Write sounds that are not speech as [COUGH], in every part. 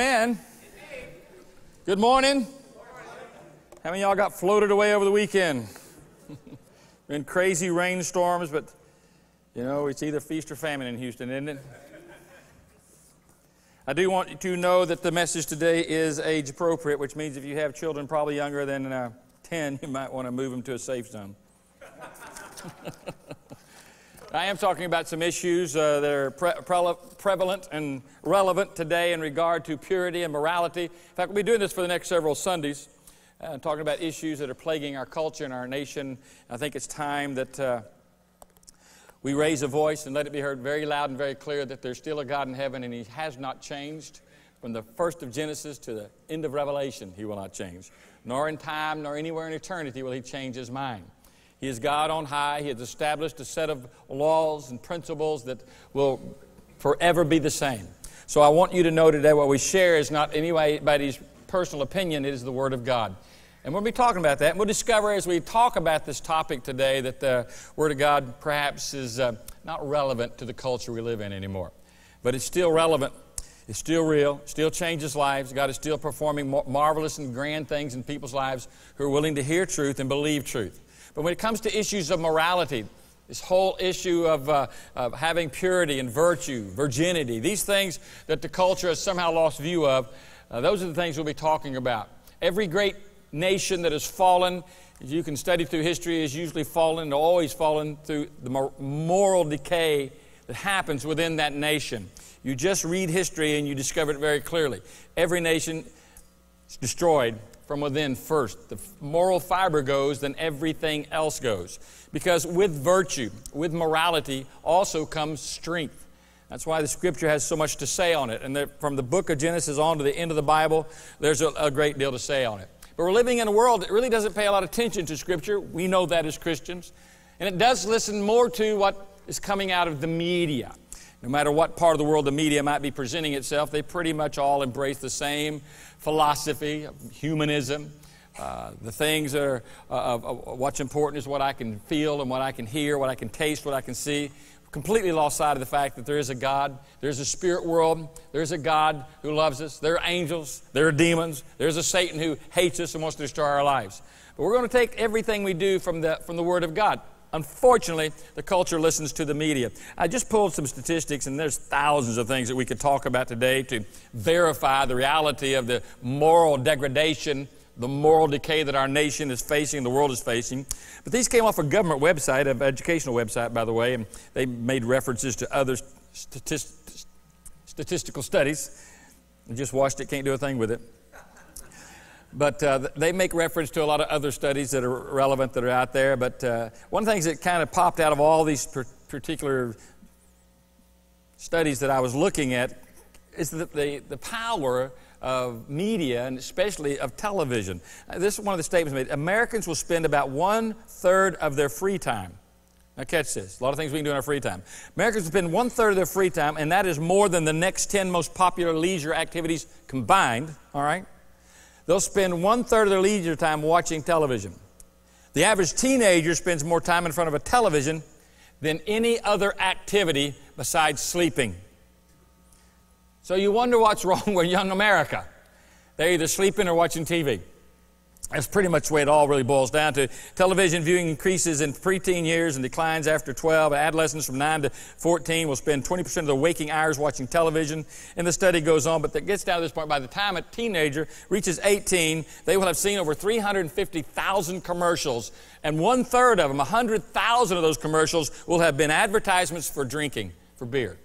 Man, good morning. How many y'all got floated away over the weekend? [LAUGHS] Been crazy rainstorms, but you know, it's either feast or famine in Houston, isn't it? I do want you to know that the message today is age appropriate, which means if you have children probably younger than uh, 10, [LAUGHS] you might want to move them to a safe zone. [LAUGHS] I am talking about some issues uh, that are pre- pre- prevalent and relevant today in regard to purity and morality. In fact, we'll be doing this for the next several Sundays, uh, talking about issues that are plaguing our culture and our nation. I think it's time that uh, we raise a voice and let it be heard very loud and very clear that there's still a God in heaven and He has not changed. From the first of Genesis to the end of Revelation, He will not change. Nor in time, nor anywhere in eternity will He change His mind. He is God on high. He has established a set of laws and principles that will forever be the same. So I want you to know today what we share is not anybody's personal opinion, it is the Word of God. And we'll be talking about that. And we'll discover as we talk about this topic today that the Word of God perhaps is uh, not relevant to the culture we live in anymore. But it's still relevant. It's still real, still changes lives. God is still performing marvelous and grand things in people's lives who are willing to hear truth and believe truth. But when it comes to issues of morality, this whole issue of, uh, of having purity and virtue, virginity, these things that the culture has somehow lost view of, uh, those are the things we'll be talking about. Every great nation that has fallen, you can study through history, has usually fallen, always fallen through the moral decay that happens within that nation. You just read history and you discover it very clearly. Every nation is destroyed from within first. The moral fiber goes, then everything else goes. Because with virtue, with morality, also comes strength. That's why the scripture has so much to say on it. And from the book of Genesis on to the end of the Bible, there's a, a great deal to say on it. But we're living in a world that really doesn't pay a lot of attention to scripture. We know that as Christians. And it does listen more to what is coming out of the media. No matter what part of the world the media might be presenting itself, they pretty much all embrace the same philosophy, humanism. Uh, the things that are uh, what's important is what I can feel and what I can hear, what I can taste, what I can see. Completely lost sight of the fact that there is a God, there's a spirit world, there's a God who loves us, there are angels, there are demons, there's a Satan who hates us and wants to destroy our lives. But we're going to take everything we do from the, from the Word of God. Unfortunately, the culture listens to the media. I just pulled some statistics, and there's thousands of things that we could talk about today to verify the reality of the moral degradation, the moral decay that our nation is facing, the world is facing. But these came off a government website, an educational website, by the way, and they made references to other statist- statistical studies. I just watched it, can't do a thing with it. But uh, they make reference to a lot of other studies that are relevant that are out there. But uh, one of the things that kind of popped out of all these particular studies that I was looking at is the, the, the power of media and especially of television. Uh, this is one of the statements made Americans will spend about one third of their free time. Now, catch this. A lot of things we can do in our free time. Americans spend one third of their free time, and that is more than the next 10 most popular leisure activities combined, all right? They'll spend one third of their leisure time watching television. The average teenager spends more time in front of a television than any other activity besides sleeping. So you wonder what's [LAUGHS] wrong with young America. They're either sleeping or watching TV. That's pretty much the way it all really boils down to. Television viewing increases in preteen years and declines after 12. Adolescents from 9 to 14 will spend 20% of their waking hours watching television. And the study goes on, but it gets down to this point. By the time a teenager reaches 18, they will have seen over 350,000 commercials. And one third of them, 100,000 of those commercials, will have been advertisements for drinking, for beer.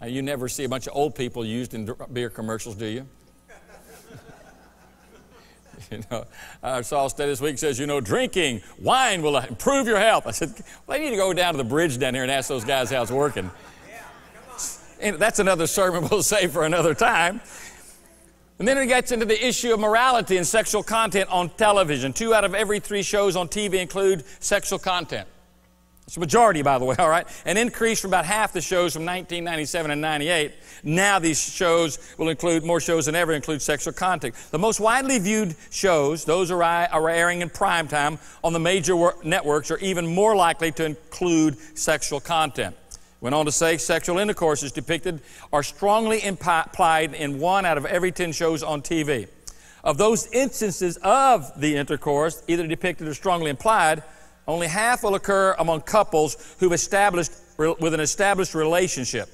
Now, you never see a bunch of old people used in beer commercials, do you? [LAUGHS] You know, I saw a study this week says, you know, drinking wine will improve your health. I said, well, I need to go down to the bridge down here and ask those guys how it's working. And that's another sermon we'll [LAUGHS] save for another time. And then it gets into the issue of morality and sexual content on television. Two out of every three shows on TV include sexual content. It's a majority, by the way, [LAUGHS] all right? An increase from about half the shows from 1997 and 98. Now these shows will include, more shows than ever include sexual content. The most widely viewed shows, those are, are airing in prime time on the major networks, are even more likely to include sexual content. Went on to say sexual intercourse is depicted are strongly implied in one out of every 10 shows on TV. Of those instances of the intercourse, either depicted or strongly implied, only half will occur among couples who've established with an established relationship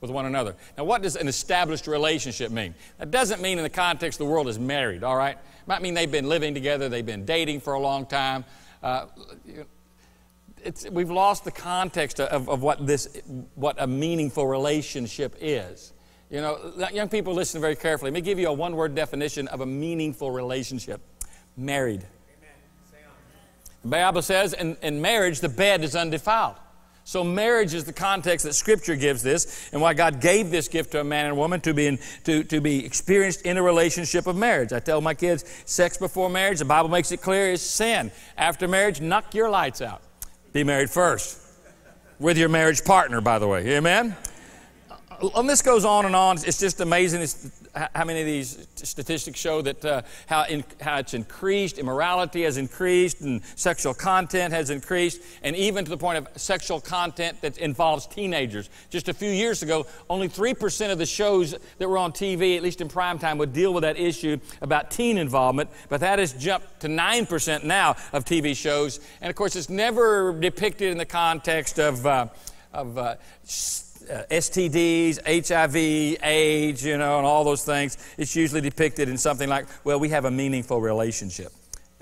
with one another. Now, what does an established relationship mean? That doesn't mean in the context the world is married, all right? It might mean they've been living together, they've been dating for a long time. Uh, we've lost the context of, of what, this, what a meaningful relationship is. You know, young people listen very carefully. Let me give you a one word definition of a meaningful relationship married. Bible says in, in marriage, the bed is undefiled. So, marriage is the context that Scripture gives this, and why God gave this gift to a man and woman to be, in, to, to be experienced in a relationship of marriage. I tell my kids, sex before marriage, the Bible makes it clear, is sin. After marriage, knock your lights out. Be married first. With your marriage partner, by the way. Amen? And this goes on and on. It's just amazing it's, how many of these statistics show that uh, how, in, how it's increased, immorality has increased, and sexual content has increased, and even to the point of sexual content that involves teenagers. Just a few years ago, only 3% of the shows that were on TV, at least in prime time, would deal with that issue about teen involvement, but that has jumped to 9% now of TV shows. And of course, it's never depicted in the context of, uh, of uh, uh, STDs, HIV, AIDS, you know, and all those things, it's usually depicted in something like, well, we have a meaningful relationship,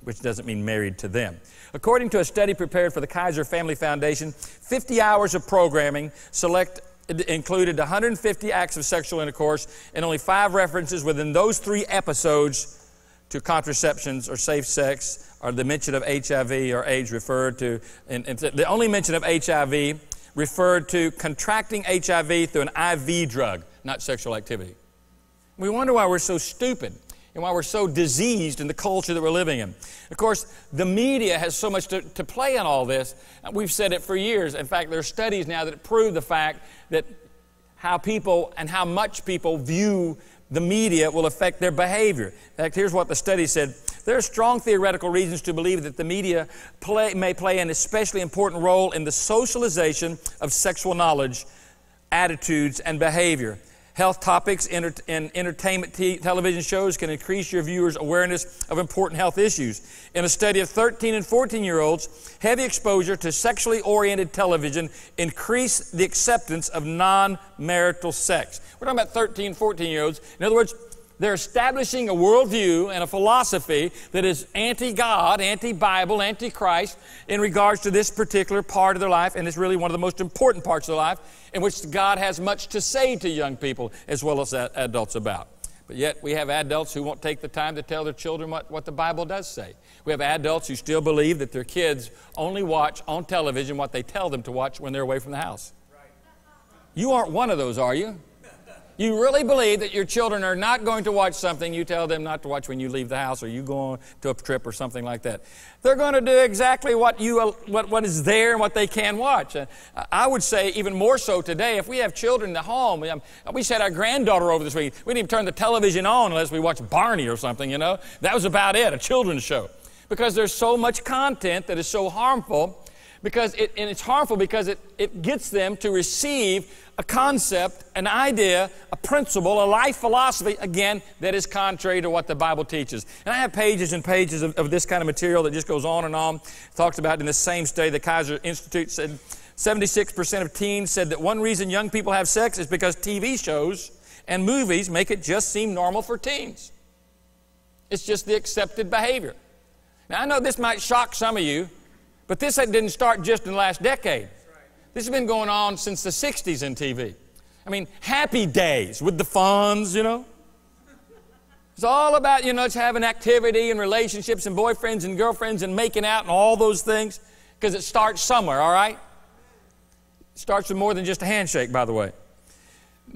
which doesn't mean married to them. According to a study prepared for the Kaiser Family Foundation, 50 hours of programming select included 150 acts of sexual intercourse and only five references within those three episodes to contraceptions or safe sex or the mention of HIV or AIDS referred to. And, and the only mention of HIV referred to contracting HIV through an IV drug, not sexual activity. We wonder why we're so stupid and why we're so diseased in the culture that we're living in. Of course, the media has so much to, to play on all this. We've said it for years. In fact, there are studies now that prove the fact that how people and how much people view the media will affect their behavior. In fact, here's what the study said there are strong theoretical reasons to believe that the media play, may play an especially important role in the socialization of sexual knowledge, attitudes, and behavior. Health topics and entertainment television shows can increase your viewers' awareness of important health issues. In a study of 13 and 14 year olds, heavy exposure to sexually oriented television increased the acceptance of non marital sex. We're talking about 13, 14 year olds. In other words, they're establishing a worldview and a philosophy that is anti God, anti Bible, anti Christ in regards to this particular part of their life, and it's really one of the most important parts of their life in which God has much to say to young people as well as adults about. But yet, we have adults who won't take the time to tell their children what, what the Bible does say. We have adults who still believe that their kids only watch on television what they tell them to watch when they're away from the house. You aren't one of those, are you? You really believe that your children are not going to watch something you tell them not to watch when you leave the house or you go on to a trip or something like that. They're going to do exactly what, you, uh, what, what is there and what they can watch. I would say even more so today, if we have children the home, um, we had our granddaughter over this week. We didn't even turn the television on unless we watched Barney or something, you know. That was about it, a children's show. Because there's so much content that is so harmful because it, and it's harmful because it, it gets them to receive a concept, an idea, a principle, a life philosophy, again, that is contrary to what the Bible teaches. And I have pages and pages of, of this kind of material that just goes on and on. Talks about in the same study, the Kaiser Institute said 76% of teens said that one reason young people have sex is because TV shows and movies make it just seem normal for teens. It's just the accepted behavior. Now, I know this might shock some of you, but this didn't start just in the last decade. This has been going on since the 60s in TV. I mean, happy days with the Fonz, you know. It's all about, you know, it's having activity and relationships and boyfriends and girlfriends and making out and all those things because it starts somewhere, all right? It starts with more than just a handshake, by the way.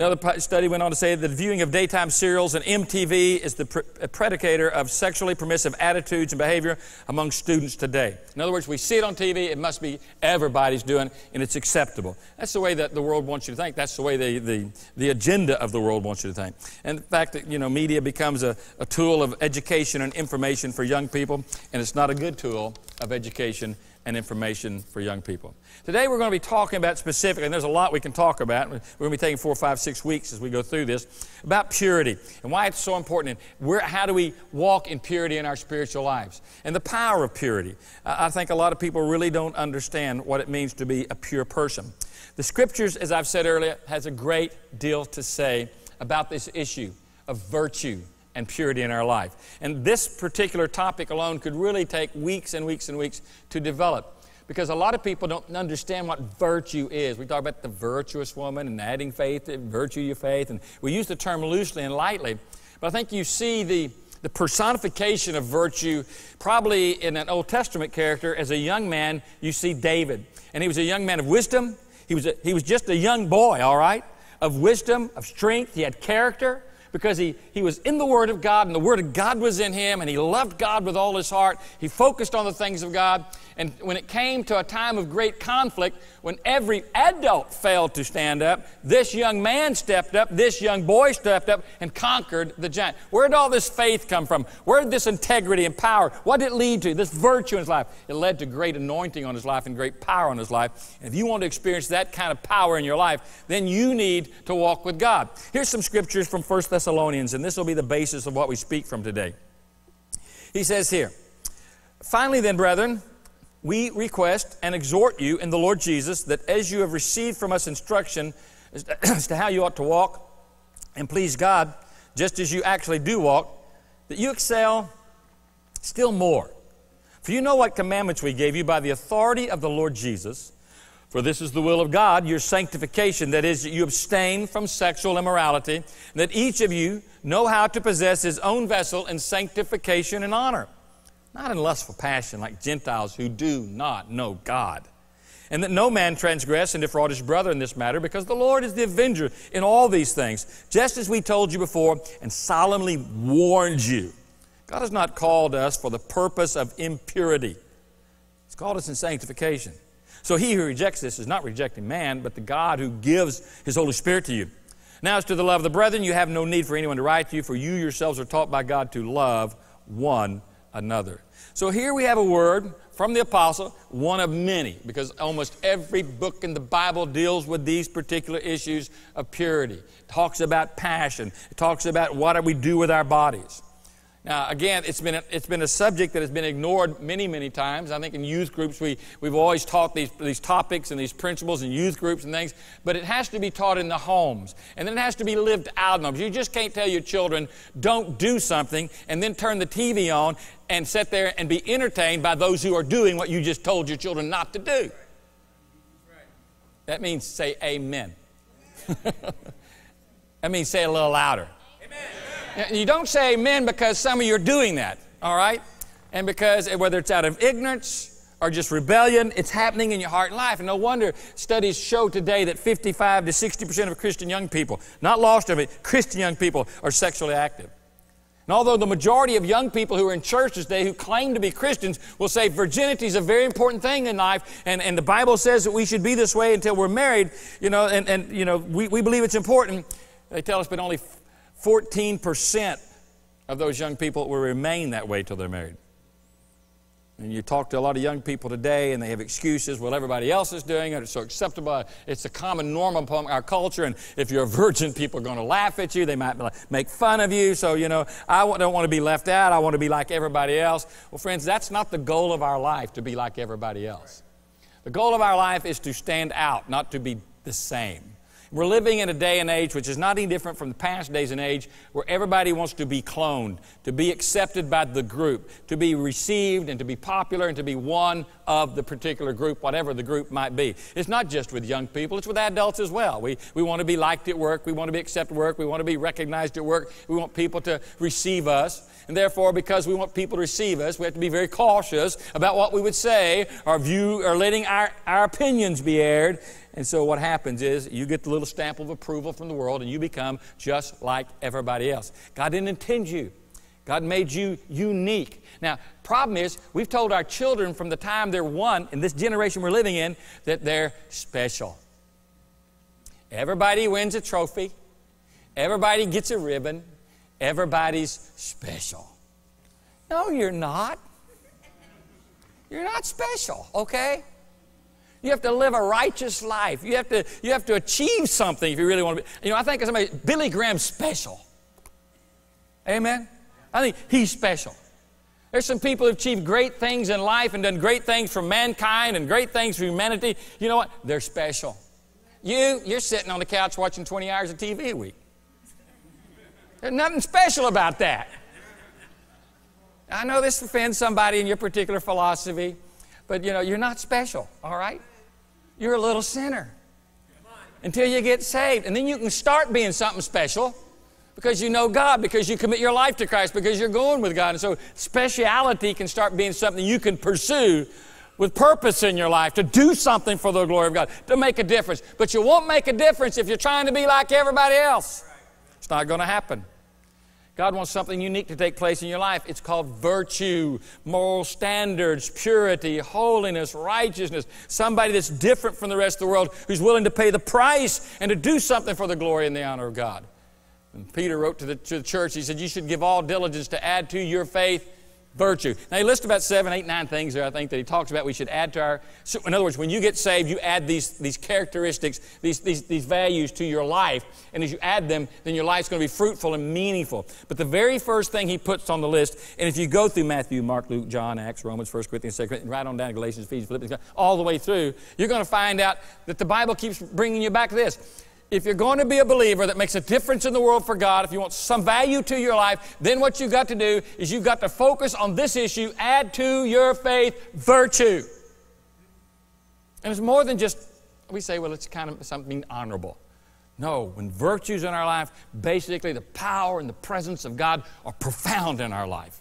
Another study went on to say that the viewing of daytime serials and MTV is the predicator of sexually permissive attitudes and behavior among students today. In other words, we see it on TV, it must be everybody's doing, and it's acceptable. That's the way that the world wants you to think. That's the way the, the, the agenda of the world wants you to think. And the fact that, you know, media becomes a, a tool of education and information for young people, and it's not a good tool of education and information for young people. Today we're going to be talking about specifically, and there's a lot we can talk about. We're going to be taking four, five, six weeks as we go through this, about purity and why it's so important. And where, how do we walk in purity in our spiritual lives? And the power of purity. I think a lot of people really don't understand what it means to be a pure person. The scriptures, as I've said earlier, has a great deal to say about this issue of virtue and purity in our life. And this particular topic alone could really take weeks and weeks and weeks to develop because a lot of people don't understand what virtue is. We talk about the virtuous woman and adding faith, virtue your faith, and we use the term loosely and lightly. But I think you see the, the personification of virtue probably in an Old Testament character. As a young man, you see David. And he was a young man of wisdom. He was, a, he was just a young boy, all right, of wisdom, of strength. He had character because he, he was in the Word of God and the Word of God was in him and he loved God with all his heart. He focused on the things of God. And when it came to a time of great conflict, when every adult failed to stand up, this young man stepped up, this young boy stepped up and conquered the giant. Where did all this faith come from? Where did this integrity and power? What did it lead to? This virtue in his life. It led to great anointing on his life and great power on his life. And if you want to experience that kind of power in your life, then you need to walk with God. Here's some scriptures from 1 Thessalonians, and this will be the basis of what we speak from today. He says here, Finally, then, brethren, we request and exhort you in the Lord Jesus that as you have received from us instruction [CLEARS THROAT] as to how you ought to walk and please God, just as you actually do walk, that you excel still more. For you know what commandments we gave you by the authority of the Lord Jesus. For this is the will of God, your sanctification, that is, that you abstain from sexual immorality, and that each of you know how to possess his own vessel in sanctification and honor not in lustful passion like Gentiles who do not know God. And that no man transgress and defraud his brother in this matter, because the Lord is the avenger in all these things, just as we told you before and solemnly warned you. God has not called us for the purpose of impurity, He's called us in sanctification. So he who rejects this is not rejecting man, but the God who gives His Holy Spirit to you. Now, as to the love of the brethren, you have no need for anyone to write to you, for you yourselves are taught by God to love one another. So here we have a word from the apostle, one of many, because almost every book in the Bible deals with these particular issues of purity. It talks about passion. It talks about what do we do with our bodies. Now, again, it's been, a, it's been a subject that has been ignored many, many times. I think in youth groups, we, we've always taught these, these topics and these principles in youth groups and things, but it has to be taught in the homes. And then it has to be lived out in homes. You just can't tell your children, don't do something, and then turn the TV on and sit there and be entertained by those who are doing what you just told your children not to do. That means say amen. [LAUGHS] that means say a little louder. You don't say amen because some of you are doing that, all right? And because eh, whether it's out of ignorance or just rebellion, it's happening in your heart and life. And no wonder studies show today that 55 to 60% of Christian young people, not lost of it, Christian young people are sexually active. And although the majority of young people who are in churches today who claim to be Christians will say virginity is a very important thing in life, and, and the Bible says that we should be this way until we're married, you know, and, and you know, we, we believe it's important. They tell us, but only 14% of those young people will remain that way till they're married. And you talk to a lot of young people today, and they have excuses. Well, everybody else is doing it. It's so acceptable. It's a common norm among our culture. And if you're a virgin, people are going to laugh at you. They might make fun of you. So, you know, I don't want to be left out. I want to be like everybody else. Well, friends, that's not the goal of our life to be like everybody else. The goal of our life is to stand out, not to be the same. We're living in a day and age which is not any different from the past days and age where everybody wants to be cloned, to be accepted by the group, to be received and to be popular and to be one of the particular group, whatever the group might be. It's not just with young people, it's with adults as well. We, we want to be liked at work, we want to be accepted at work, we want to be recognized at work, we want people to receive us. And therefore, because we want people to receive us, we have to be very cautious about what we would say or view or letting our, our opinions be aired and so what happens is you get the little stamp of approval from the world and you become just like everybody else. God didn't intend you. God made you unique. Now, problem is, we've told our children from the time they're one, in this generation we're living in, that they're special. Everybody wins a trophy. Everybody gets a ribbon. Everybody's special. No, you're not. You're not special, okay? You have to live a righteous life. You have to, you have to achieve something if you really want to be. You know, I think of somebody, Billy Graham's special. Amen? I think he's special. There's some people who've achieved great things in life and done great things for mankind and great things for humanity. You know what? They're special. You, you're sitting on the couch watching 20 hours of TV a week. There's nothing special about that. I know this offends somebody in your particular philosophy, but you know, you're not special, all right? You're a little sinner until you get saved. And then you can start being something special because you know God, because you commit your life to Christ, because you're going with God. And so speciality can start being something you can pursue with purpose in your life to do something for the glory of God, to make a difference. But you won't make a difference if you're trying to be like everybody else. Not going to happen. God wants something unique to take place in your life. It's called virtue, moral standards, purity, holiness, righteousness. Somebody that's different from the rest of the world who's willing to pay the price and to do something for the glory and the honor of God. And Peter wrote to the, to the church, he said, You should give all diligence to add to your faith virtue. Now, he lists about seven, eight, nine things there, I think, that he talks about we should add to our. So in other words, when you get saved, you add these, these characteristics, these, these, these values to your life. And as you add them, then your life's going to be fruitful and meaningful. But the very first thing he puts on the list, and if you go through Matthew, Mark, Luke, John, Acts, Romans, 1 Corinthians, 2 Corinthians, right on down Galatians, Ephesians, Philippians, all the way through, you're going to find out that the Bible keeps bringing you back this if you're going to be a believer that makes a difference in the world for God, if you want some value to your life, then what you've got to do is you've got to focus on this issue, add to your faith virtue. And it's more than just, we say, well, it's kind of something honorable. No, when virtues in our life, basically the power and the presence of God are profound in our life.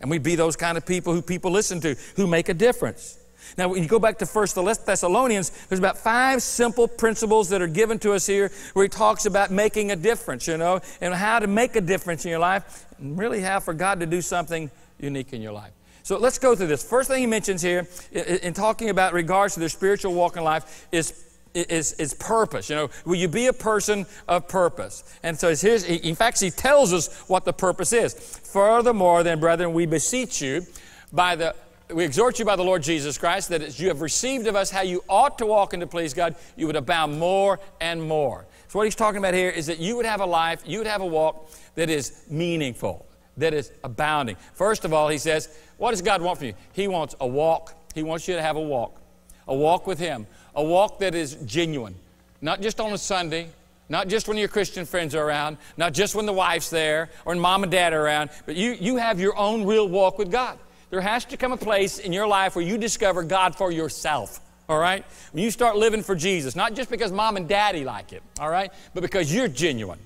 And we be those kind of people who people listen to, who make a difference. Now, when you go back to First Thessalonians, there's about five simple principles that are given to us here where he talks about making a difference, you know, and how to make a difference in your life, and really how for God to do something unique in your life. So let's go through this. First thing he mentions here in talking about regards to their spiritual walk in life is is, is purpose. You know, will you be a person of purpose? And so here's, in fact, he tells us what the purpose is. Furthermore, then, brethren, we beseech you by the we exhort you by the Lord Jesus Christ that as you have received of us how you ought to walk and to please God, you would abound more and more. So, what he's talking about here is that you would have a life, you would have a walk that is meaningful, that is abounding. First of all, he says, What does God want from you? He wants a walk. He wants you to have a walk, a walk with Him, a walk that is genuine, not just on a Sunday, not just when your Christian friends are around, not just when the wife's there or when mom and dad are around, but you, you have your own real walk with God. There has to come a place in your life where you discover God for yourself. All right? When you start living for Jesus, not just because mom and daddy like it, all right, but because you're genuine,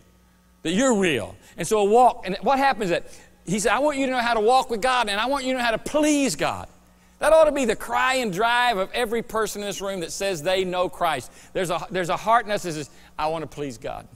that you're real. And so a walk, and what happens that he said, I want you to know how to walk with God and I want you to know how to please God. That ought to be the cry and drive of every person in this room that says they know Christ. There's a, there's a heart in us that says, I want to please God.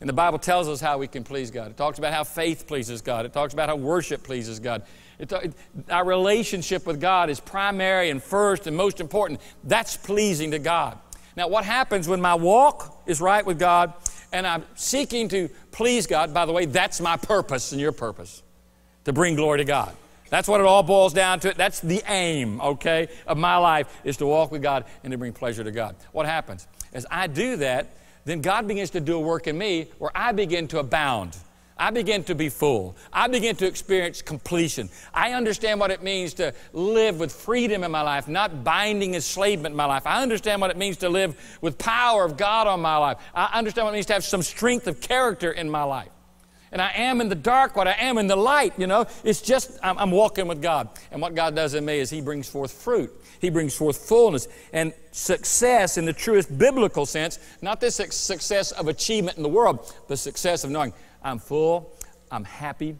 And the Bible tells us how we can please God. It talks about how faith pleases God. It talks about how worship pleases God. It, it, our relationship with God is primary and first and most important. That's pleasing to God. Now, what happens when my walk is right with God and I'm seeking to please God? By the way, that's my purpose and your purpose to bring glory to God. That's what it all boils down to. That's the aim, okay, of my life is to walk with God and to bring pleasure to God. What happens? As I do that, then God begins to do a work in me where I begin to abound. I begin to be full. I begin to experience completion. I understand what it means to live with freedom in my life, not binding enslavement in my life. I understand what it means to live with power of God on my life. I understand what it means to have some strength of character in my life. And I am in the dark what I am in the light, you know. It's just, I'm, I'm walking with God. And what God does in me is He brings forth fruit. He brings forth fullness and success in the truest biblical sense, not this success of achievement in the world, but success of knowing I'm full, I'm happy,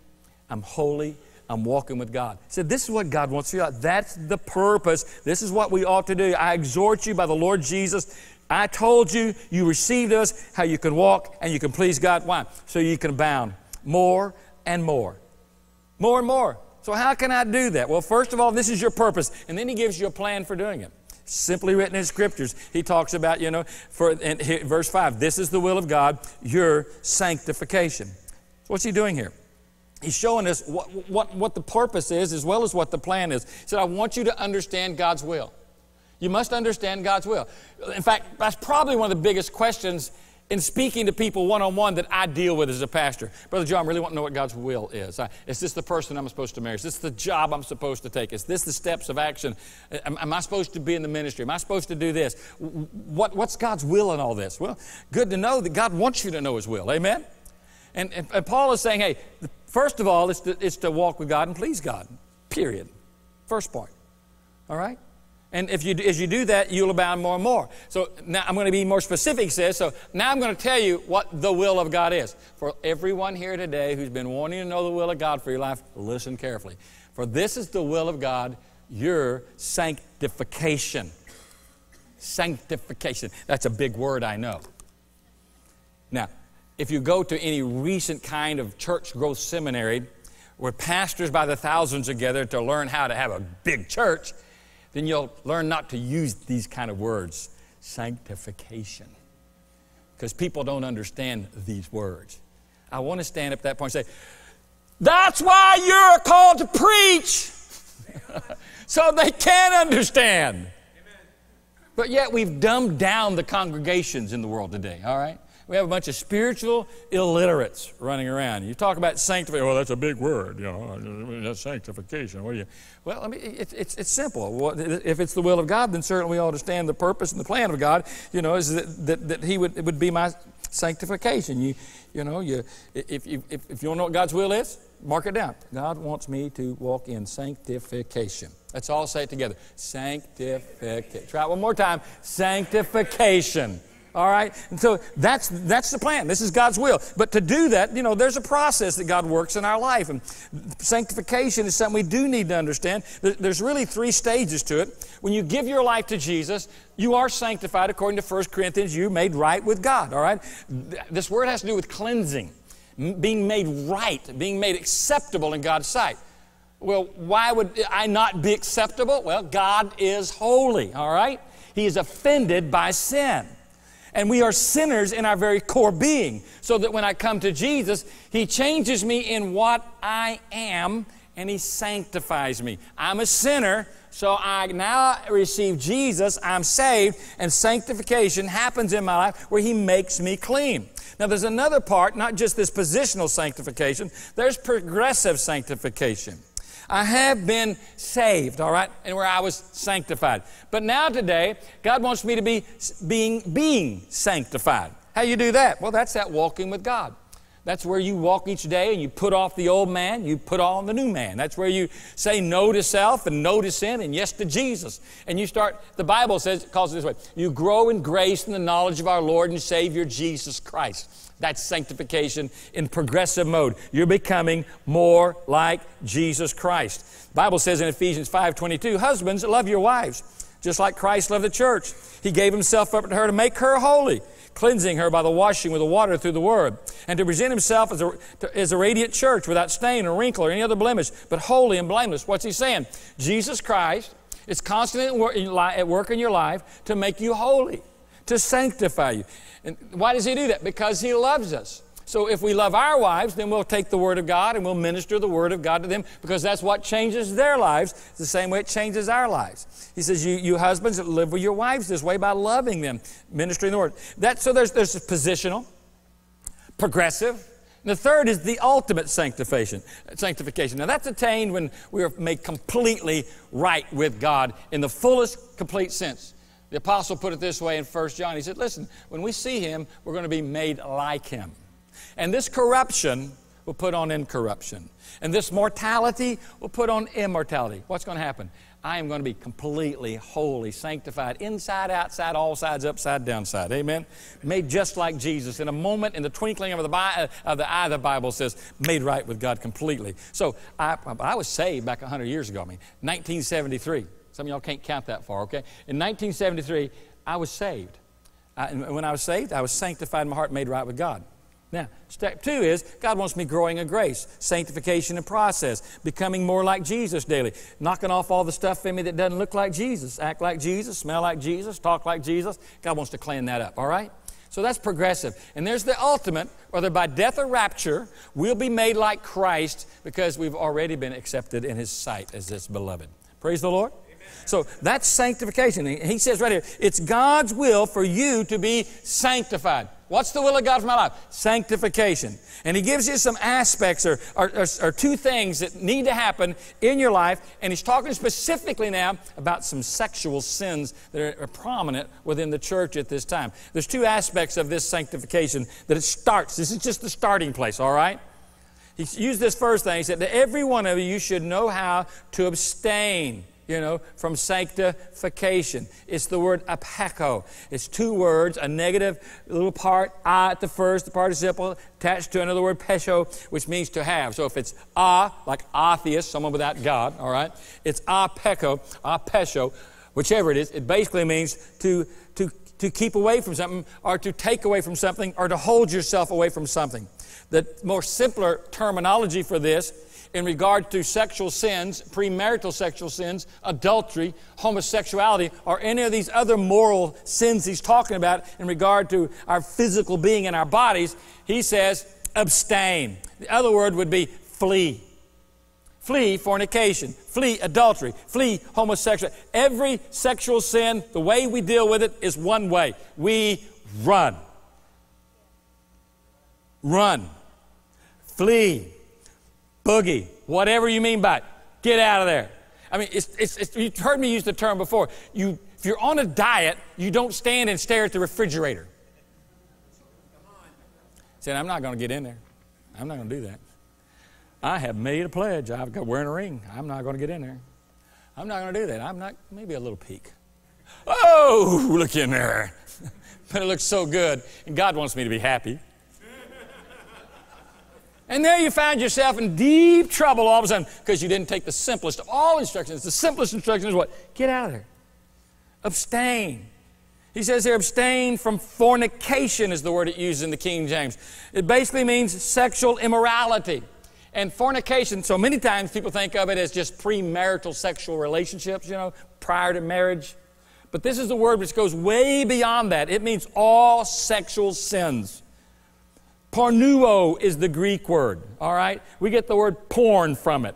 I'm holy, I'm walking with God. Said, This is what God wants you. That's the purpose. This is what we ought to do. I exhort you by the Lord Jesus. I told you, you received us, how you can walk and you can please God. Why? So you can abound more and more. More and more. So, how can I do that? Well, first of all, this is your purpose. And then he gives you a plan for doing it. Simply written in scriptures. He talks about, you know, for in verse 5, this is the will of God, your sanctification. So what's he doing here? he's showing us what, what, what the purpose is as well as what the plan is. He said, I want you to understand God's will. You must understand God's will. In fact, that's probably one of the biggest questions in speaking to people one on one that I deal with as a pastor. Brother Joe, I really want to know what God's will is. is this the person I'm supposed to marry? Is this the job I'm supposed to take? Is this the steps of action? Am, am I supposed to be in the ministry? Am I supposed to do this? What, what's God's will in all this? Well, good to know that God wants you to know His will. Amen? And, and, and Paul is saying, hey, first of all, it's to, it's to walk with God and please God, period. First point. All right? And if you, as you do that, you'll abound more and more. So now I'm going to be more specific, says. So now I'm going to tell you what the will of God is. For everyone here today who's been wanting to know the will of God for your life, listen carefully. For this is the will of God, your sanctification. Sanctification. That's a big word, I know. Now, if you go to any recent kind of church growth seminary where pastors by the thousands together to learn how to have a big church, then you'll learn not to use these kind of words sanctification. Because people don't understand these words. I want to stand up at that point and say, That's why you're called to preach, [LAUGHS] so they can understand. Amen. But yet we've dumbed down the congregations in the world today, all right? We have a bunch of spiritual illiterates running around. You talk about sanctification. Oh, well, that's a big word, you know. That's sanctification. What you? Well, I mean, it's, it's, it's simple. If it's the will of God, then certainly we understand the purpose and the plan of God. You know, is that, that, that He would it would be my sanctification. You, you know, you if, you if, if you don't know what God's will is, mark it down. God wants me to walk in sanctification. Let's all say it together. Sanctification. Try it one more time. Sanctification. All right? And so that's, that's the plan. This is God's will. But to do that, you know, there's a process that God works in our life. And sanctification is something we do need to understand. There's really three stages to it. When you give your life to Jesus, you are sanctified according to 1 Corinthians. You're made right with God. All right? This word has to do with cleansing, being made right, being made acceptable in God's sight. Well, why would I not be acceptable? Well, God is holy, all right? He is offended by sin. And we are sinners in our very core being. So that when I come to Jesus, He changes me in what I am and He sanctifies me. I'm a sinner, so I now receive Jesus, I'm saved, and sanctification happens in my life where He makes me clean. Now, there's another part, not just this positional sanctification, there's progressive sanctification. I have been saved, all right, and where I was sanctified. But now today, God wants me to be being, being sanctified. How you do that? Well, that's that walking with God. That's where you walk each day and you put off the old man, you put on the new man. That's where you say no to self and no to sin and yes to Jesus. And you start, the Bible says, calls it this way you grow in grace and the knowledge of our Lord and Savior Jesus Christ. That's sanctification in progressive mode. You're becoming more like Jesus Christ. The Bible says in Ephesians 5:22, "Husbands, love your wives, just like Christ loved the church. He gave himself up to her to make her holy, cleansing her by the washing with the water through the word, and to present himself as a, as a radiant church without stain or wrinkle or any other blemish, but holy and blameless." What's he saying? Jesus Christ is constantly at work in your life to make you holy, to sanctify you. And why does He do that? Because He loves us. So if we love our wives, then we'll take the Word of God and we'll minister the Word of God to them because that's what changes their lives the same way it changes our lives. He says, You, you husbands, live with your wives this way by loving them, ministering the Word. That, so there's, there's positional, progressive, and the third is the ultimate sanctification. Sanctification. Now that's attained when we are made completely right with God in the fullest, complete sense. The apostle put it this way in 1 John. He said, Listen, when we see him, we're going to be made like him. And this corruption will put on incorruption. And this mortality will put on immortality. What's going to happen? I am going to be completely holy, sanctified, inside, outside, all sides, upside, downside. Amen? Made just like Jesus. In a moment, in the twinkling of the, uh, of the eye, the Bible says, made right with God completely. So I, I was saved back 100 years ago. I mean, 1973. Some of y'all can't count that far, okay? In 1973, I was saved. I, and when I was saved, I was sanctified in my heart, made right with God. Now, step two is God wants me growing in grace, sanctification and process, becoming more like Jesus daily, knocking off all the stuff in me that doesn't look like Jesus, act like Jesus, smell like Jesus, talk like Jesus. God wants to clean that up, all right? So that's progressive. And there's the ultimate, whether by death or rapture, we'll be made like Christ because we've already been accepted in His sight as His beloved. Praise the Lord. So that's sanctification. He says right here, it's God's will for you to be sanctified. What's the will of God for my life? Sanctification. And He gives you some aspects or, or, or, or, two things that need to happen in your life. And He's talking specifically now about some sexual sins that are prominent within the church at this time. There's two aspects of this sanctification that it starts. This is just the starting place, all right? He used this first thing. He said, To every one of you should know how to abstain you know, from sanctification. It's the word apeko. It's two words, a negative little part, a at the first, the participle, attached to another word, pesho, which means to have. So if it's a, like atheist, someone without God, all right, it's apeko, apesho, whichever it is, it basically means to, to, to keep away from something, or to take away from something, or to hold yourself away from something. The more simpler terminology for this in regard to sexual sins, premarital sexual sins, adultery, homosexuality, or any of these other moral sins he's talking about in regard to our physical being and our bodies, he says abstain. The other word would be flee. Flee fornication, flee adultery, flee homosexuality. Every sexual sin, the way we deal with it is one way we run. Run. Flee boogie, whatever you mean by it. Get out of there. I mean, it's, it's, it's, you've heard me use the term before. You, if you're on a diet, you don't stand and stare at the refrigerator. Saying, I'm not going to get in there. I'm not going to do that. I have made a pledge. I've got wearing a ring. I'm not going to get in there. I'm not going to do that. I'm not, maybe a little peek. Oh, look in there. [LAUGHS] but it looks so good. And God wants me to be happy. And there you found yourself in deep trouble all of a sudden because you didn't take the simplest of all instructions. The simplest instruction is what? Get out of there. Abstain. He says here, abstain from fornication is the word it uses in the King James. It basically means sexual immorality. And fornication, so many times people think of it as just premarital sexual relationships, you know, prior to marriage. But this is the word which goes way beyond that. It means all sexual sins. Pornuo is the Greek word, all right? We get the word porn from it.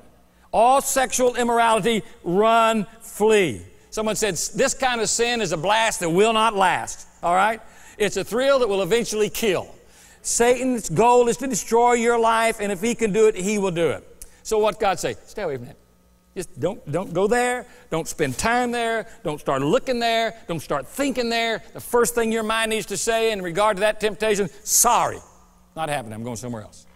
All sexual immorality, run, flee. Someone said, This kind of sin is a blast that will not last, all right? It's a thrill that will eventually kill. Satan's goal is to destroy your life, and if he can do it, he will do it. So, what God say? Stay away from that. Just don't, don't go there. Don't spend time there. Don't start looking there. Don't start thinking there. The first thing your mind needs to say in regard to that temptation, sorry. Not happening. I'm going somewhere else.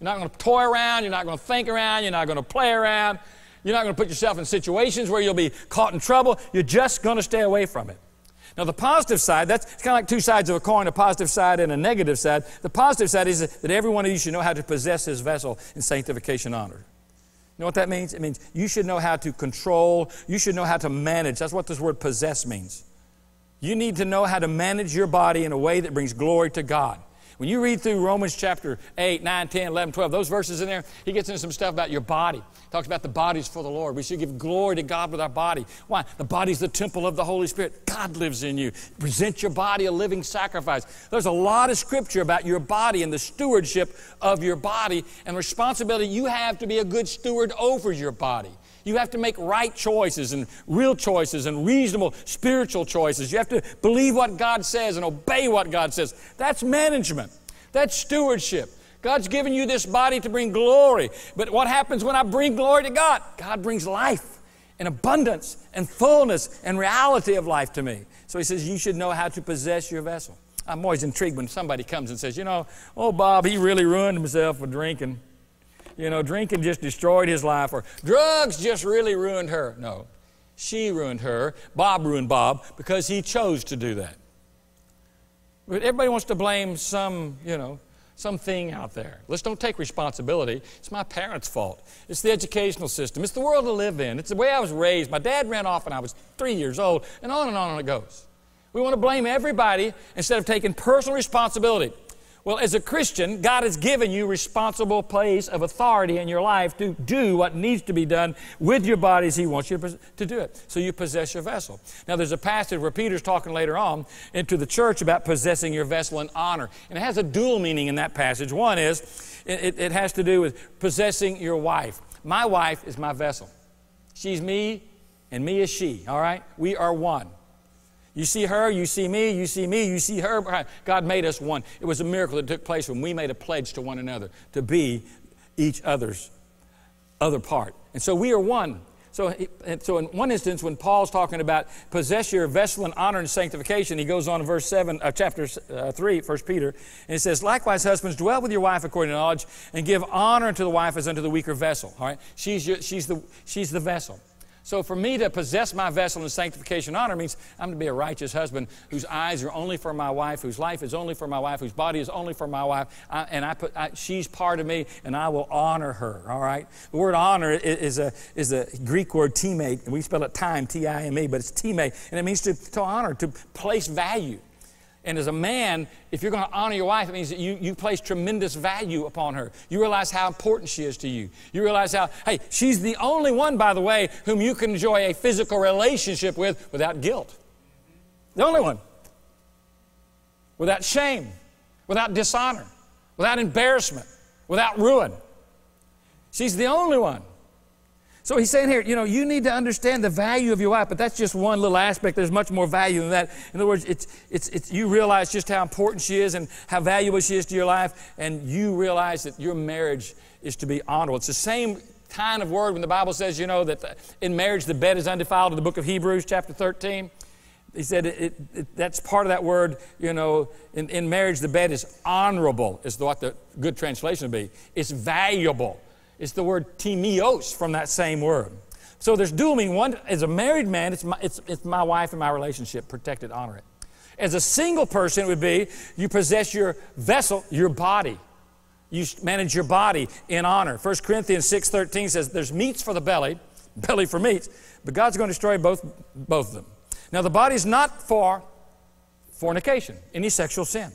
You're not going to toy around. You're not going to think around. You're not going to play around. You're not going to put yourself in situations where you'll be caught in trouble. You're just going to stay away from it. Now, the positive side, that's kind of like two sides of a coin, a positive side and a negative side. The positive side is that every one of you should know how to possess his vessel in sanctification honor. You know what that means? It means you should know how to control, you should know how to manage. That's what this word possess means. You need to know how to manage your body in a way that brings glory to God. When you read through Romans chapter 8, 9, 10, 11, 12, those verses in there, he gets into some stuff about your body. Talks about the bodies for the Lord. We should give glory to God with our body. Why? The body's the temple of the Holy Spirit. God lives in you. Present your body a living sacrifice. There's a lot of scripture about your body and the stewardship of your body and responsibility you have to be a good steward over your body. You have to make right choices and real choices and reasonable spiritual choices. You have to believe what God says and obey what God says. That's management, that's stewardship. God's given you this body to bring glory. But what happens when I bring glory to God? God brings life and abundance and fullness and reality of life to me. So he says, You should know how to possess your vessel. I'm always intrigued when somebody comes and says, You know, oh, Bob, he really ruined himself with drinking you know, drinking just destroyed his life, or drugs just really ruined her. No, she ruined her. Bob ruined Bob because he chose to do that. But everybody wants to blame some, you know, something out there. Let's don't take responsibility. It's my parents' fault. It's the educational system. It's the world I live in. It's the way I was raised. My dad ran off when I was three years old, and on and on and it goes. We want to blame everybody instead of taking personal responsibility. Well, as a Christian, God has given you responsible place of authority in your life to do what needs to be done with your body as He wants you to do it. So you possess your vessel. Now, there's a passage where Peter's talking later on into the church about possessing your vessel in honor. And it has a dual meaning in that passage. One is it, it has to do with possessing your wife. My wife is my vessel. She's me, and me is she, all right? We are one. You see her, you see me, you see me, you see her. God made us one. It was a miracle that took place when we made a pledge to one another to be each other's other part. And so we are one. So, so in one instance, when Paul's talking about possess your vessel in honor and sanctification, he goes on in verse 7, uh, chapter uh, 3, 1 Peter, and he says, Likewise, husbands, dwell with your wife according to knowledge, and give honor unto the wife as unto the weaker vessel. All right? She's, your, she's, the, she's the vessel. So for me to possess my vessel in sanctification and honor means I'm to be a righteous husband whose eyes are only for my wife, whose life is only for my wife, whose body is only for my wife, I, and I put I, she's part of me, and I will honor her. All right. The word honor is a is a Greek word timate, and we spell it time, T-I-M-E, but it's timate, and it means to, to honor, to place value. And as a man, if you're going to honor your wife, it means that you, you place tremendous value upon her. You realize how important she is to you. You realize how, hey, she's the only one, by the way, whom you can enjoy a physical relationship with without guilt. The only one. Without shame, without dishonor, without embarrassment, without ruin. She's the only one. So he's saying here, you know, you need to understand the value of your wife, but that's just one little aspect. There's much more value than that. In other words, it's, it's, it's, you realize just how important she is and how valuable she is to your life, and you realize that your marriage is to be honorable. It's the same kind of word when the Bible says, you know, that in marriage the bed is undefiled in the book of Hebrews, chapter 13. He said it, it, it, that's part of that word, you know, in, in marriage the bed is honorable, is what the good translation would be. It's valuable. It's the word timios from that same word. So there's dual meaning. One, as a married man, it's my, it's, it's my wife and my relationship. Protect it, honor it. As a single person, it would be you possess your vessel, your body. You manage your body in honor. 1 Corinthians 6.13 says there's meats for the belly, belly for meats, but God's going to destroy both, both of them. Now, the body is not for fornication, any sexual sin.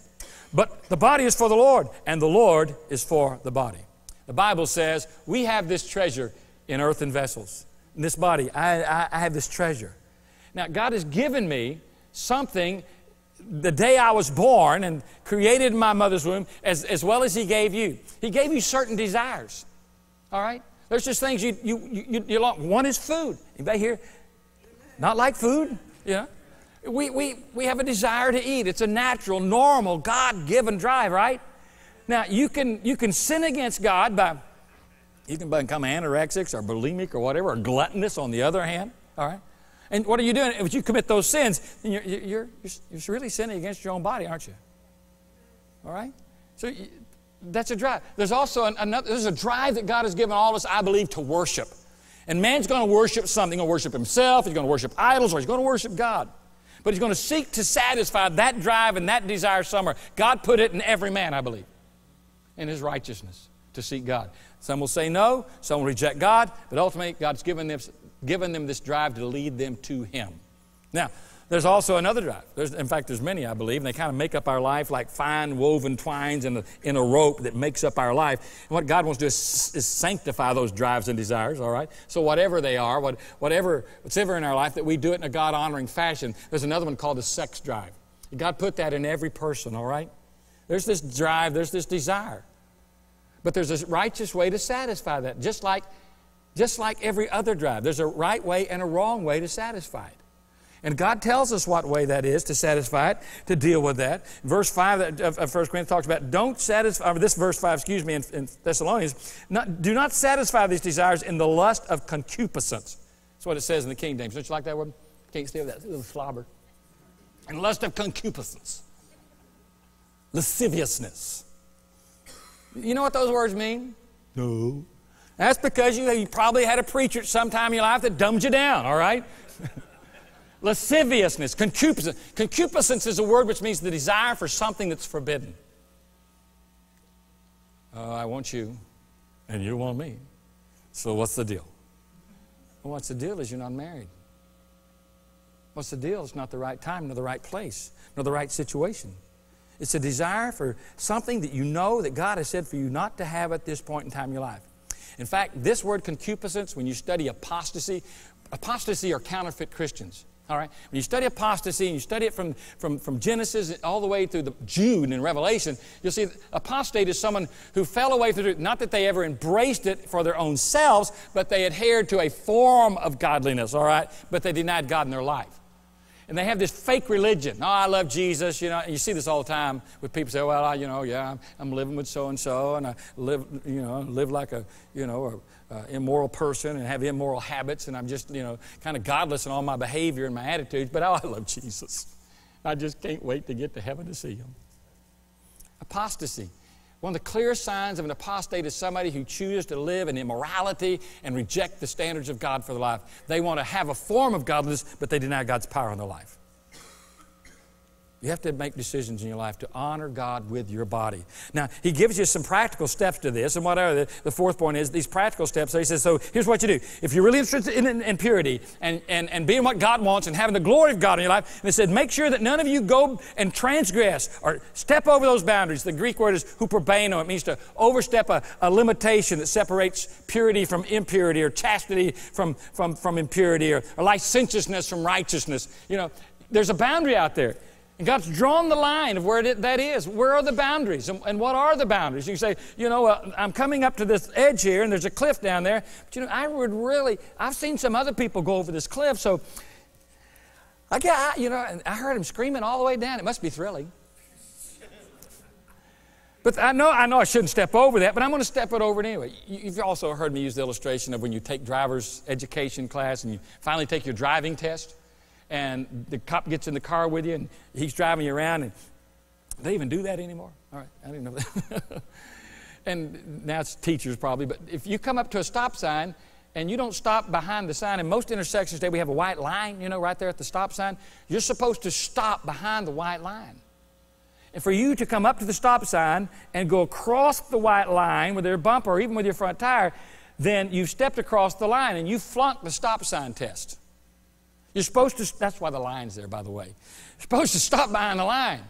But the body is for the Lord, and the Lord is for the body. The Bible says we have this treasure in earthen vessels. In this body, I, I, I have this treasure. Now, God has given me something the day I was born and created in my mother's womb, as, as well as He gave you. He gave you certain desires. All right? There's just things you, you, you, you want. One is food. Anybody here not like food? Yeah. We, we, we have a desire to eat. It's a natural, normal, God given drive, right? Now, you can, you can sin against God by, you can become anorexic or bulimic or whatever, or gluttonous on the other hand, all right? And what are you doing? If you commit those sins, you're, you're, you're really sinning against your own body, aren't you? All right? So you, that's a drive. There's also an, another, there's a drive that God has given all of us, I believe, to worship. And man's going to worship something. He's going to worship himself, he's going to worship idols, or he's going to worship God. But he's going to seek to satisfy that drive and that desire somewhere. God put it in every man, I believe in his righteousness to seek God. Some will say no, some will reject God, but ultimately God's given them, given them this drive to lead them to Him. Now, there's also another drive. There's, in fact, there's many, I believe, and they kind of make up our life like fine woven twines in a, in a rope that makes up our life. And what God wants to do is, is sanctify those drives and desires, all right? So whatever they are, what, whatever, whatever in our life, that we do it in a God-honoring fashion. There's another one called the sex drive. God put that in every person, all right? There's this drive, there's this desire. But there's a righteous way to satisfy that, just like, just like every other drive. There's a right way and a wrong way to satisfy it. And God tells us what way that is to satisfy it, to deal with that. Verse 5 of, 1 Corinthians talks about don't satisfy, this verse 5, excuse me, in, in Thessalonians, not, do not satisfy these desires in the lust of concupiscence. That's what it says in the King James. Don't you like that word? Can't with that little slobber. And lust of concupiscence, lasciviousness you know what those words mean? No. That's because you, you probably had a preacher at some time in your life that dumbed you down, all right? [LAUGHS] Lasciviousness, concupiscence. Concupiscence is a word which means the desire for something that's forbidden. Uh, I want you, and you want me. So what's the deal? Well, what's the deal is you're not married. What's the deal? It's not the right time, nor the right place, nor the right situation. It's a desire for something that you know that God has said for you not to have at this point in time in your life. In fact, this word concupiscence, when you study apostasy, apostasy are counterfeit Christians. All right? When you study apostasy and you study it from, from, from Genesis all the way through the Jude and Revelation, you'll see apostate is someone who fell away it. Not that they ever embraced it for their own selves, but they adhered to a form of godliness, all right? But they denied God in their life. And they have this fake religion. Oh, I love Jesus, you know. You see this all the time with people say, well, I, you know, yeah, I'm, I'm living with so and so, and I live, you know, live like a, you know, a, uh, immoral person and have immoral habits, and I'm just, you know, kind of godless in all my behavior and my attitudes. But oh, I love [LAUGHS] Jesus. I just can't wait to get to heaven to see him. Apostasy. One of the clear signs of an apostate is somebody who chooses to live in immorality and reject the standards of God for their life. They want to have a form of godliness, but they deny God's power in their life. You have to make decisions in your life to honor God with your body. Now, he gives you some practical steps to this, and what are the, the fourth point is these practical steps. So he says, so here's what you do. If you're really interested in, in, in, purity and, and, and being what God wants and having the glory of God in your life, and he said, make sure that none of you go and transgress or step over those boundaries. The Greek word is huperbano. It means to overstep a, a limitation that separates purity from impurity or chastity from, from, from impurity or, or licentiousness from righteousness. You know, there's a boundary out there. And God's drawn the line of where it, that is. Where are the boundaries? And, and, what are the boundaries? You say, you know, uh, I'm coming up to this edge here and there's a cliff down there. But you know, I would really, I've seen some other people go over this cliff, so I got, you know, I heard him screaming all the way down. It must be thrilling. But I know, I know I shouldn't step over that, but I'm going to step it over anyway. You've also heard me use the illustration of when you take driver's education class and you finally take your driving test and the cop gets in the car with you and he's driving you around and they even do that anymore? All right i didn't know that. [LAUGHS] And now it's teachers probably but if you come up to a stop sign and you don't stop behind the sign in most intersections today we have a white line you know right there at the stop sign. You're supposed to stop behind the white line. And for you to come up to the stop sign and go across the white line with your bumper or even with your front tire then you've stepped across the line and you flunked the stop sign test you're supposed to, that's why the line's there, by the way. You're supposed to stop behind the line.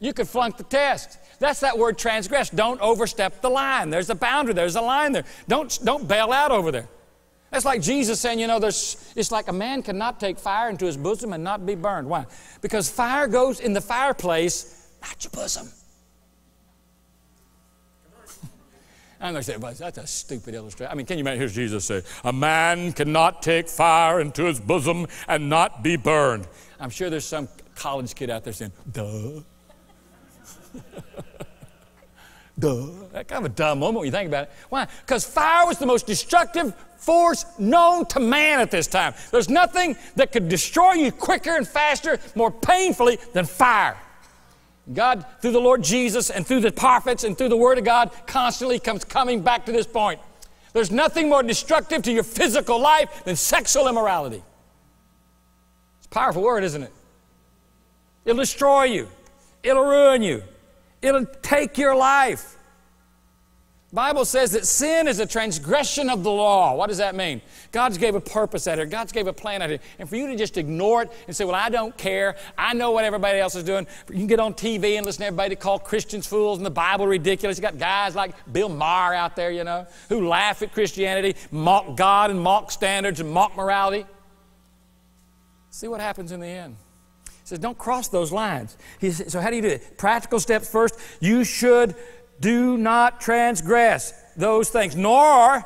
You could flunk the test. That's that word transgress. Don't overstep the line. There's a boundary, there's a line there. Don't, don't bail out over there. That's like Jesus saying, you know, there's, it's like a man cannot take fire into his bosom and not be burned. Why? Because fire goes in the fireplace, not your bosom. I'm going to say, well, that's a stupid illustration. I mean, can you imagine? Here's Jesus say, A man cannot take fire into his bosom and not be burned. I'm sure there's some college kid out there saying, duh. [LAUGHS] duh. That kind of a dumb moment when you think about it. Why? Because fire was the most destructive force known to man at this time. There's nothing that could destroy you quicker and faster, more painfully than fire. God, through the Lord Jesus and through the prophets and through the Word of God, constantly comes coming back to this point. There's nothing more destructive to your physical life than sexual immorality. It's a powerful word, isn't it? It'll destroy you, it'll ruin you, it'll take your life. Bible says that sin is a transgression of the law. What does that mean? God's gave a purpose at it. God's gave a plan at it. And for you to just ignore it and say, well, I don't care. I know what everybody else is doing. You can get on TV and listen to everybody call Christians fools and the Bible ridiculous. You got guys like Bill Maher out there, you know, who laugh at Christianity, mock God and mock standards and mock morality. See what happens in the end. He says, don't cross those lines. He says, so how do you do it? Practical steps first. You should do not transgress those things, nor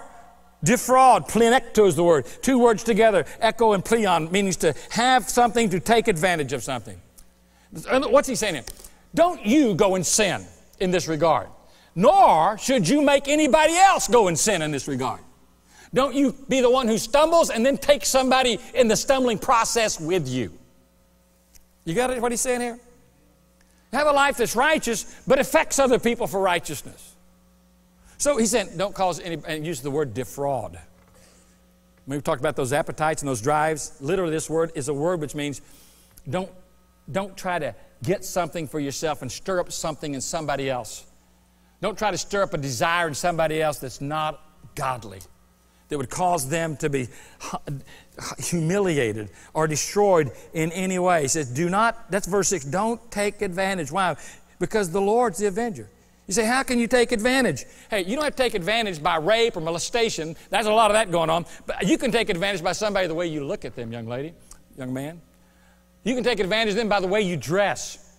defraud. Plenecto is the word. Two words together, echo and pleon, means to have something, to take advantage of something. What's he saying here? Don't you go and sin in this regard, nor should you make anybody else go and sin in this regard. Don't you be the one who stumbles and then take somebody in the stumbling process with you. You got it, what he's saying here? Have a life that's righteous, but affects other people for righteousness. So he said, don't cause any, and use the word defraud. We've talked about those appetites and those drives. Literally, this word is a word which means don't, don't try to get something for yourself and stir up something in somebody else. Don't try to stir up a desire in somebody else that's not godly that would cause them to be humiliated or destroyed in any way. He says, Do not, that's verse 6, don't take advantage. Why? Because the Lord's the avenger. You say, how can you take advantage? Hey, you don't have to take advantage by rape or molestation. There's a lot of that going on. But you can take advantage by somebody the way you look at them, young lady, young man. You can take advantage of them by the way you dress.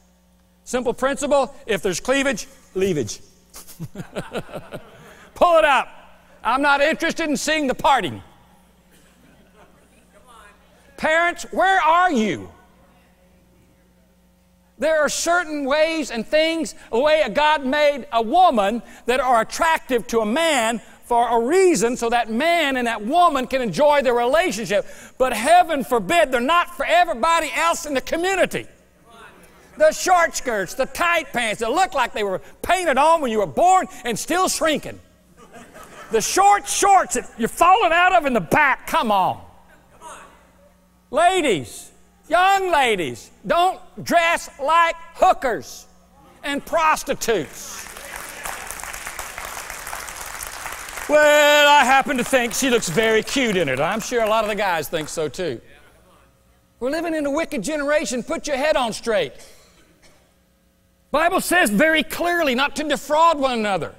Simple principle if there's cleavage, leavage. [LAUGHS] Pull it up. I'm not interested in seeing the parting. Parents, where are you? There are certain ways and things, the way God made a woman, that are attractive to a man for a reason so that man and that woman can enjoy their relationship. But heaven forbid they're not for everybody else in the community. The short skirts, the tight pants that look like they were painted on when you were born and still shrinking. The short shorts that you're falling out of in the back, come on. Ladies, young ladies, don't dress like hookers and prostitutes. Well, I happen to think she looks very cute in it. I'm sure a lot of the guys think so too. We're living in a wicked generation. Put your head on straight. Bible says very clearly not to defraud one another.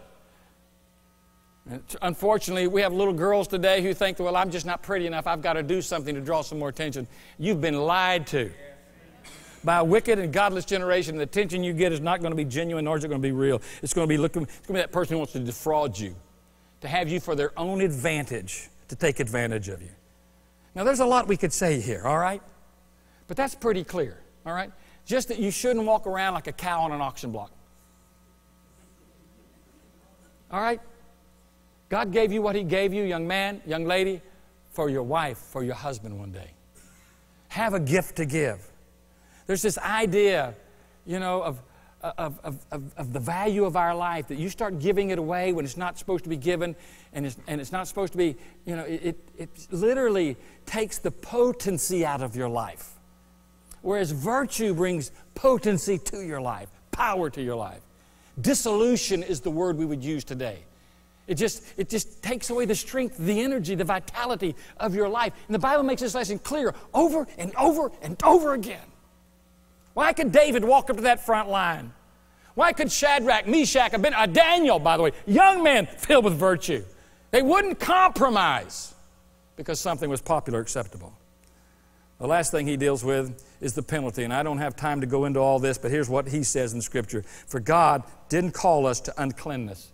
Unfortunately, we have little girls today who think, well, I'm just not pretty enough. I've got to do something to draw some more attention. You've been lied to by a wicked and godless generation. The attention you get is not going to be genuine, nor is it going to be real. It's going to be looking, it's going to be that person who wants to defraud you, to have you for their own advantage, to take advantage of you. Now, there's a lot we could say here, all right? But that's pretty clear, all right? Just that you shouldn't walk around like a cow on an auction block. All right? God gave you what He gave you, young man, young lady, for your wife, for your husband one day. Have a gift to give. There's this idea, you know, of, of, of, of, of the value of our life that you start giving it away when it's not supposed to be given and it's, and it's not supposed to be, you know, it, it literally takes the potency out of your life. Whereas virtue brings potency to your life, power to your life. Dissolution is the word we would use today. It just, it just takes away the strength, the energy, the vitality of your life. And the Bible makes this lesson clear over and over and over again. Why could David walk up to that front line? Why could Shadrach, Meshach, Abednego uh, Daniel, by the way, young men filled with virtue? They wouldn't compromise because something was popular, acceptable. The last thing he deals with is the penalty. And I don't have time to go into all this, but here's what he says in Scripture For God didn't call us to uncleanness,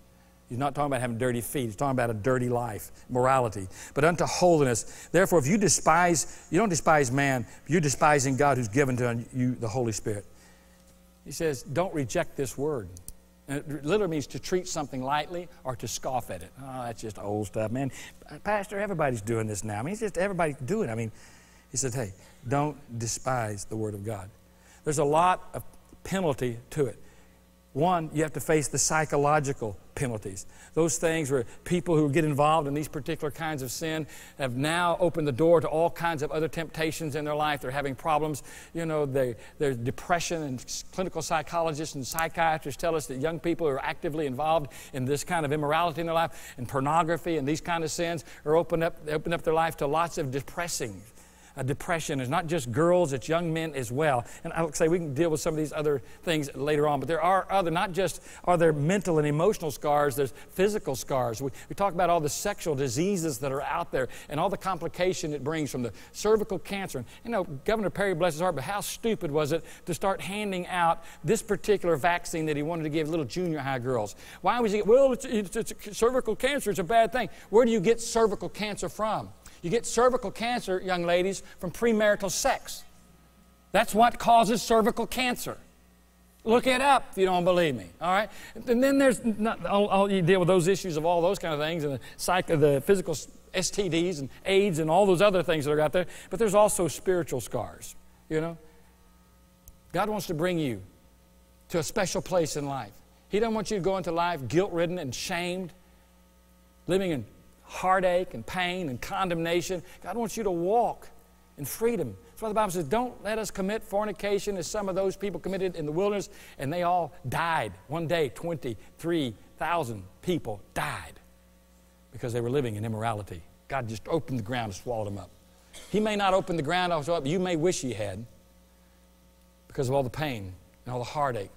He's not talking about having dirty feet. He's talking about a dirty life, morality. But unto holiness. Therefore, if you despise, you don't despise man, you're despising God who's given to you the Holy Spirit. He says, don't reject this word. And it literally means to treat something lightly or to scoff at it. Oh, that's just old stuff, man. Pastor, everybody's doing this now. I mean, it's just everybody's doing it. I mean, he said, hey, don't despise the word of God. There's a lot of penalty to it. One, you have to face the psychological penalties. Those things where people who get involved in these particular kinds of sin have now opened the door to all kinds of other temptations in their life. They're having problems. You know, they, there's depression, and clinical psychologists and psychiatrists tell us that young people who are actively involved in this kind of immorality in their life and pornography and these kind of sins are open up, open up their life to lots of depressing uh, depression is not just girls, it's young men as well. And I'll say we can deal with some of these other things later on, but there are other, not just are there mental and emotional scars, there's physical scars. We, we talk about all the sexual diseases that are out there and all the complication it brings from the cervical cancer. And, you know, Governor Perry, bless his heart, but how stupid was it to start handing out this particular vaccine that he wanted to give little junior high girls? Why was he, well, it's, it's, it's cervical cancer, it's a bad thing. Where do you get cervical cancer from? You get cervical cancer, young ladies, from premarital sex. That's what causes cervical cancer. Look it up if you don't believe me. All right, and then there's not, I'll, I'll, you deal with those issues of all those kind of things and the psych, the physical STDs and AIDS and all those other things that are out there. But there's also spiritual scars. You know, God wants to bring you to a special place in life. He doesn't want you to go into life guilt-ridden and shamed, living in heartache and pain and condemnation. God wants you to walk in freedom. That's why the Bible says, don't let us commit fornication as some of those people committed in the wilderness, and they all died. One day, 23,000 people died because they were living in immorality. God just opened the ground and swallowed them up. He may not open the ground up, you may wish He had because of all the pain and all the heartache.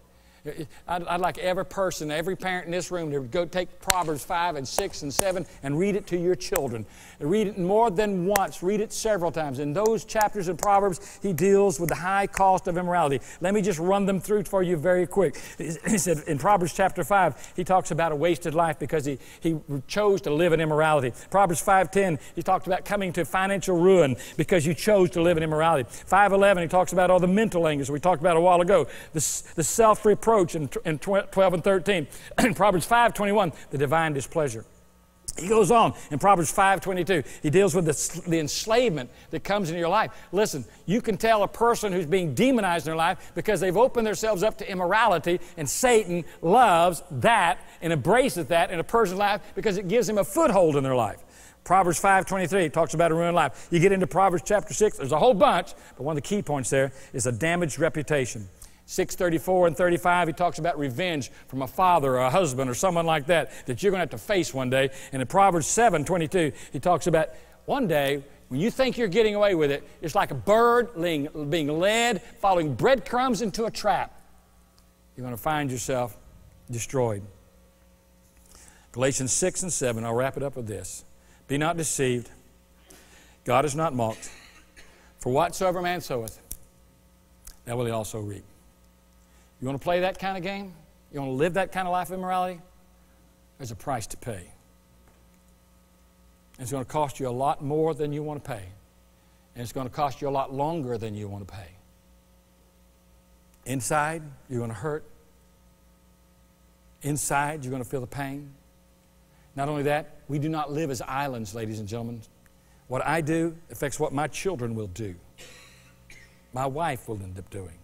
I'd, I'd, like every person, every parent in this room to go take Proverbs 5 and 6 and 7 and read it to your children. Read it more than once, read it several times. In those chapters in Proverbs, he deals with the high cost of immorality. Let me just run them through for you very quick. He said in Proverbs chapter 5, he talks about a wasted life because he, he chose to live in immorality. Proverbs 5.10, he talked about coming to financial ruin because you chose to live in immorality. 5.11, he talks about all the mental anguish we talked about a while ago, the, the self-reproach in, in 12 and 13. [CLEARS THROAT] in Proverbs 5.21, the divine displeasure. He goes on in Proverbs 5:22. He deals with the, the, enslavement that comes into your life. Listen, you can tell a person who's being demonized in their life because they've opened themselves up to immorality, and Satan loves that and embraces that in a person's life because it gives him a foothold in their life. Proverbs 5:23 talks about a ruined life. You get into Proverbs chapter 6, there's a whole bunch, but one of the key points there is a damaged reputation. 634 and 35, he talks about revenge from a father or a husband or someone like that that you're going to have to face one day. And in Proverbs 7 22, he talks about one day when you think you're getting away with it, it's like a bird being led, following breadcrumbs into a trap. You're going to find yourself destroyed. Galatians 6 and 7, I'll wrap it up with this. Be not deceived. God is not mocked. For whatsoever man soweth, that will he also reap. You want to play that kind of game? You want to live that kind of life of immorality? There's a price to pay. It's going to cost you a lot more than you want to pay. And it's going to cost you a lot longer than you want to pay. Inside, you're going to hurt. Inside, you're going to feel the pain. Not only that, we do not live as islands, ladies and gentlemen. What I do affects what my children will do, my wife will end up doing.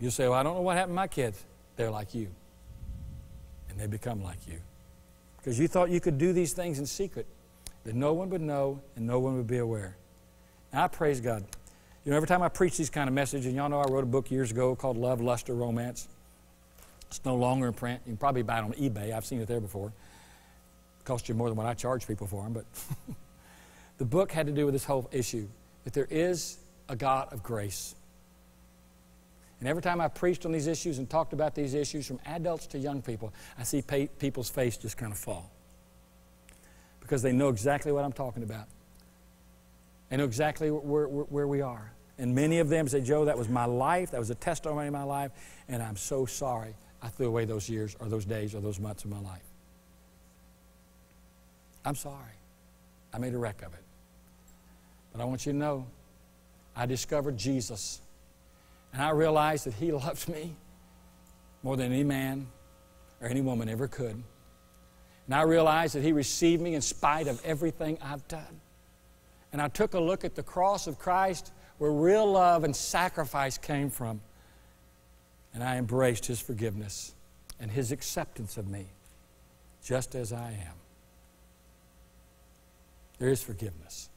You say, Well, I don't know what happened to my kids. They're like you. And they become like you. Because you thought you could do these things in secret, that no one would know and no one would be aware. Now, I praise God. You know, every time I preach these kind of messages, and y'all know I wrote a book years ago called Love, Luster, Romance. It's no longer in print. You can probably buy it on eBay. I've seen it there before. It costs you more than what I charge people for them, but [LAUGHS] the book had to do with this whole issue that there is a God of grace. And every time I preached on these issues and talked about these issues, from adults to young people, I see people's face just kind of fall. Because they know exactly what I'm talking about. They know exactly where, where, where we are. And many of them say, Joe, that was my life. That was a testimony of my life. And I'm so sorry I threw away those years or those days or those months of my life. I'm sorry. I made a wreck of it. But I want you to know I discovered Jesus and I realized that He [LAUGHS] loved me more than any man or any woman ever could. And I realized that He received me in spite of everything I've done. And I took a look at the cross of Christ where real love and sacrifice came from. And I embraced His forgiveness and His acceptance of me just as I am. There is forgiveness.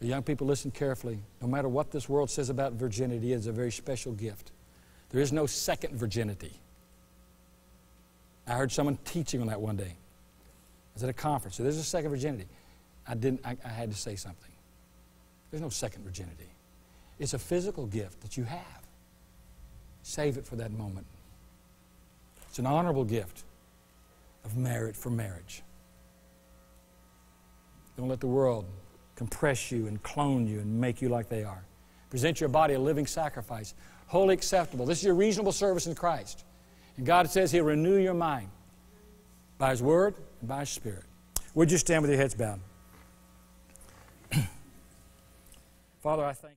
The young people, listen carefully. No matter what this world says about virginity, it is a very special gift. There is no second virginity. I heard someone teaching on that one day. I was at a conference. So there's a second virginity. I didn't. I, I had to say something. There's no second virginity. It's a physical gift that you have. Save it for that moment. It's an honorable gift of merit for marriage. Don't let the world compress you and clone you and make you like they are. Present your body a living sacrifice, wholly acceptable. This is your reasonable service in Christ. And God says He'll renew your mind by His Word and by His Spirit. Would you stand with your heads bowed? [CLEARS THROAT] Father, I thank